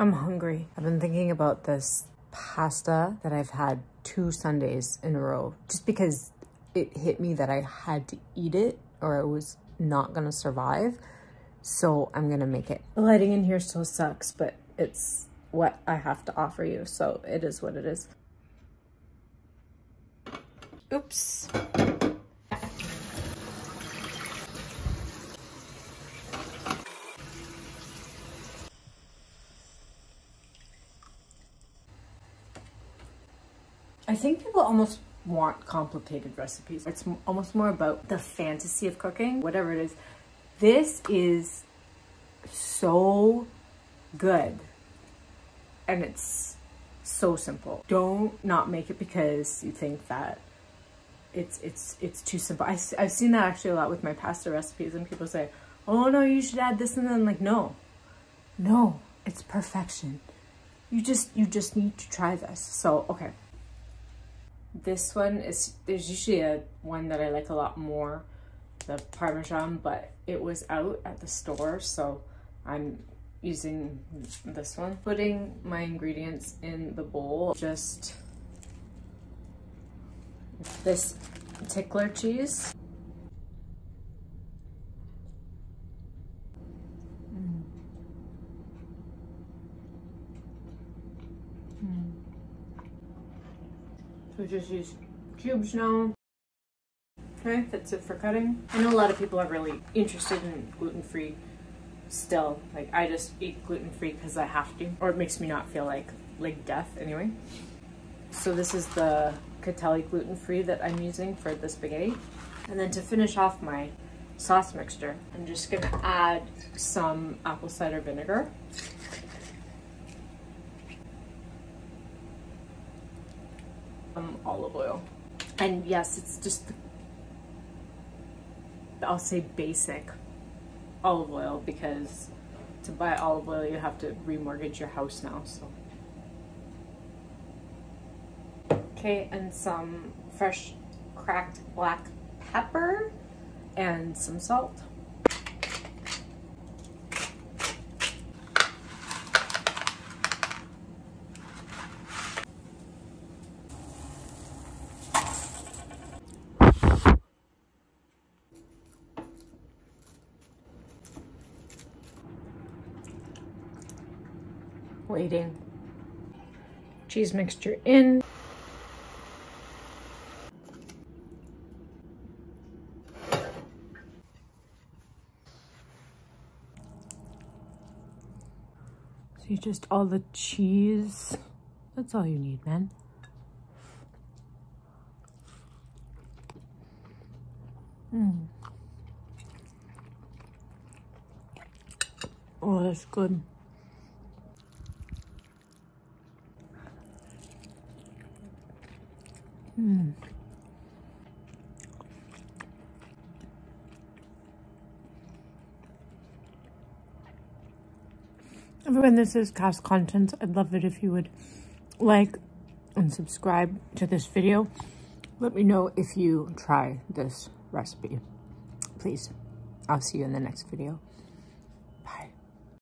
I'm hungry. I've been thinking about this pasta that I've had two Sundays in a row just because it hit me that I had to eat it or I was not gonna survive. So I'm gonna make it. The lighting in here still sucks, but it's what I have to offer you. So it is what it is. Oops. I think people almost want complicated recipes. It's almost more about the fantasy of cooking, whatever it is. This is so good and it's so simple. Don't not make it because you think that it's it's it's too simple. I, I've seen that actually a lot with my pasta recipes and people say, oh no, you should add this and then like, no, no, it's perfection. You just, you just need to try this. So, okay. This one is, there's usually a one that I like a lot more, the Parmesan, but it was out at the store, so I'm using this one. Putting my ingredients in the bowl, just this tickler cheese. So just use cubes now. Okay, that's it for cutting. I know a lot of people are really interested in gluten-free still. Like, I just eat gluten-free because I have to, or it makes me not feel like, like death anyway. So this is the Catelli gluten-free that I'm using for the spaghetti. And then to finish off my sauce mixture, I'm just gonna add some apple cider vinegar. Um, olive oil. And yes, it's just, I'll say basic olive oil because to buy olive oil you have to remortgage your house now, so. Okay, and some fresh cracked black pepper and some salt. Waiting. Cheese mixture in. See just all the cheese. That's all you need, man. Mm. Oh, that's good. Mm. Everyone, this is Cas Contents. I'd love it if you would like and subscribe to this video. Let me know if you try this recipe. Please. I'll see you in the next video.